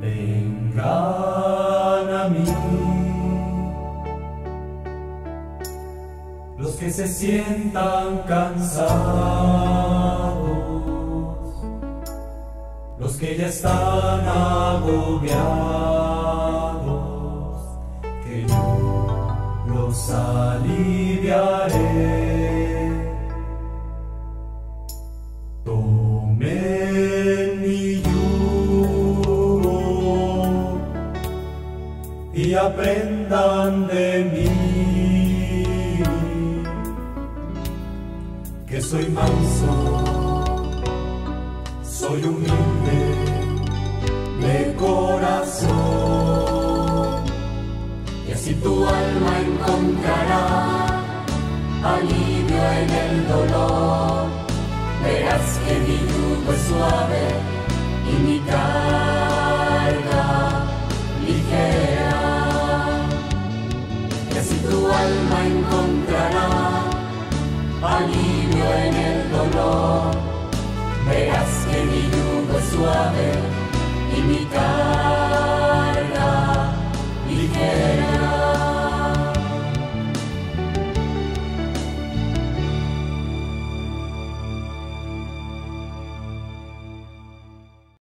vendrán a mí. Los que se sientan cansados, los que ya están agobiados, que yo los aliviaré. Aprendan de mí, que soy manso, soy humilde de corazón, y así tu alma encontrará alivio en el dolor. Verás que mi yugo es suave y mi carga